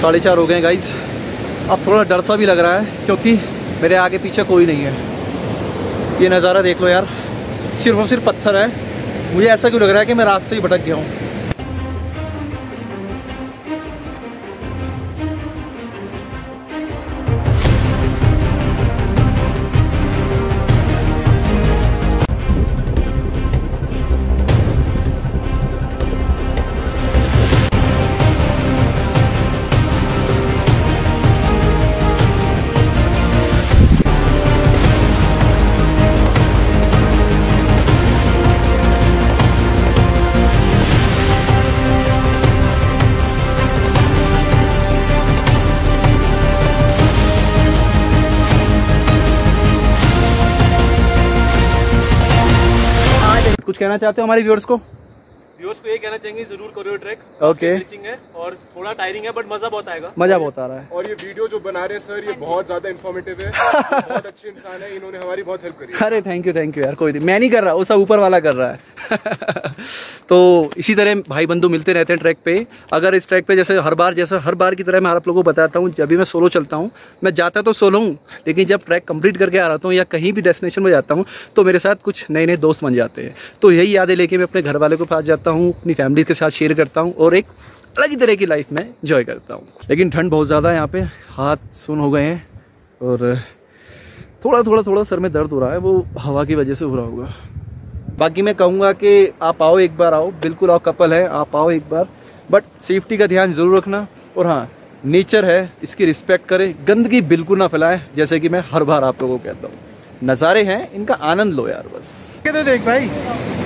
साढ़े चार हो गए गाइस अब थोड़ा डर सा भी लग रहा है, क्योंकि मेरे आगे पीछे कोई नहीं है। ये नज़ारा देख लो यार। सिर्फ़ और सिर्फ़ पत्थर है। मुझे ऐसा क्यों लग रहा है कि मैं रास्ते ही भटक गया हूँ? कुछ कहना चाहते हो हमारे व्यूअर्स को? व्यूअर्स को ये कहना चाहेंगे ज़रूर करो ट्रैक ओके है और थोड़ा टायरिंग है बट मज़ा बहुत आएगा। मज़ा बहुत आ रहा है। और ये वीडियो जो बना रहे हैं सर ये बहुत ज़्यादा इन्फॉर्मेटिव है। बहुत अच्छे इंसान है इन्होंने हमारी बहुत हेल्प करी अरे थैंक यू थैंक यू यार कोई नहीं। मैं नहीं कर रहा वो सब ऊपर वाला कर रहा है। तो इसी तरह भाई बंधु मिलते रहते हैं ट्रैक पे। अगर इस ट्रैक पे जैसे हर बार, जैसे हर बार की तरह मैं आप लोगों को बताता हूँ, जब भी मैं सोलो चलता हूँ, मैं जाता तो सोलो हूँ, लेकिन जब ट्रैक कंप्लीट करके आ रहा हूँ या कहीं भी डेस्टिनेशन में जाता हूँ तो मेरे साथ कुछ नए नए दोस्त बन जाते हैं। तो यही यादें लेके मैं अपने घर वाले के पास जाता हूँ, अपनी फैमिली के साथ शेयर करता हूँ और एक अलग ही तरह की लाइफ में इंजॉय करता हूँ। लेकिन ठंड बहुत ज़्यादा है यहाँ पे, हाथ सुन हो गए हैं और थोड़ा थोड़ा थोड़ा सर में दर्द हो रहा है, वो हवा की वजह से हो रहा होगा। बाकी मैं कहूँगा कि आप आओ एक बार आओ, बिल्कुल आओ कपल है, आप आओ एक बार। बट सेफ्टी का ध्यान ज़रूर रखना और हाँ नेचर है, इसकी रिस्पेक्ट करें, गंदगी बिल्कुल ना फैलाएँ, जैसे कि मैं हर बार आप लोगों को कहता हूँ। नज़ारे हैं, इनका आनंद लो यार बस। देख भाई।